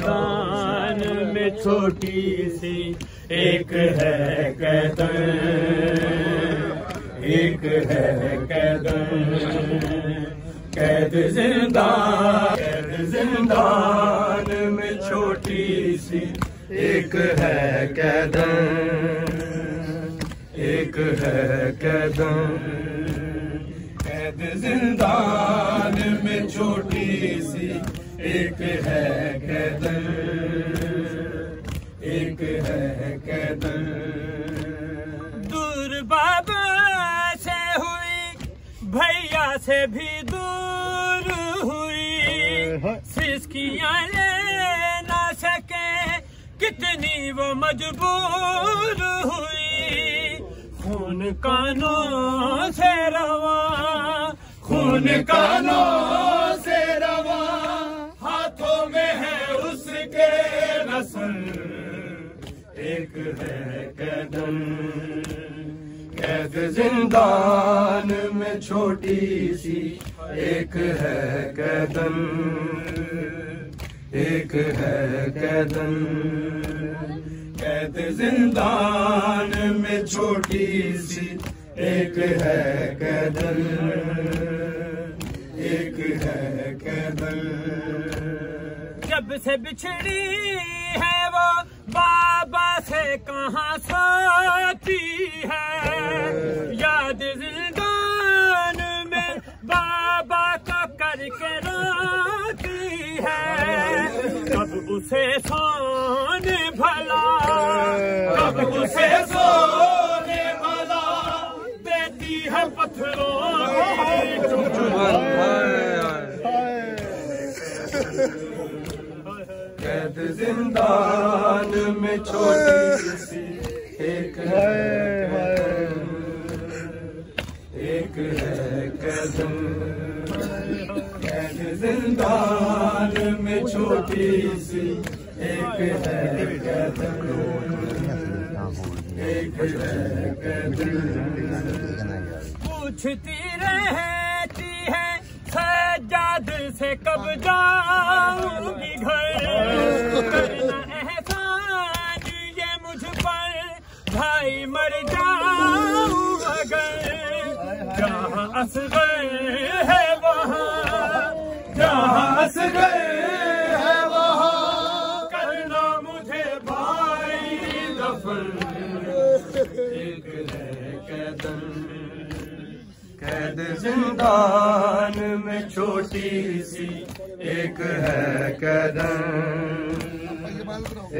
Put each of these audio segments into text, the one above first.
दान में छोटी सी एक है कैदन एक है कैदन कैद जिंदान कैद जिंदान में छोटी सी एक है कैदन एक है कैदन कैद जिंदान में छोटी सी एक है कैदन एक है कैदन दूर बाबा से हुई, भैया से भी दूर हुई। सिस्कियाँ ले ना सके, कितनी वो मजबूर हुई। खून कानों से रवा, खून कानों से रवा। हाथों में है उसके रसल एक है कदम कैद जिंदान में छोटी सी, एक है कदम एक है कदम कैद जिंदान में छोटी सी, एक है कैदल एक है कैदल जब से बिछड़ी है वो, बाबा से कहाँ सोती है? याद जिंदान में बाबा का करके रोती है। कब उसे सोने भला कब उसे सोने भला देती है पत्थरों की कैद जिंदान में छोटी सी एक है एक है कदम कैद जिंदान में छोटी सी एक है कदम एक है कदम पूछती रहती है, सजाद से कब जाऊँगी घर? एहसान ये मुझ पर, भाई मर जाऊँ अगर। जहाँ असगर है वहाँ, जहाँ असगर एक है कैद जिंदान में छोटी सी एक है कदम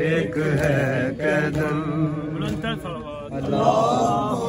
एक है कदम। अल्लाह।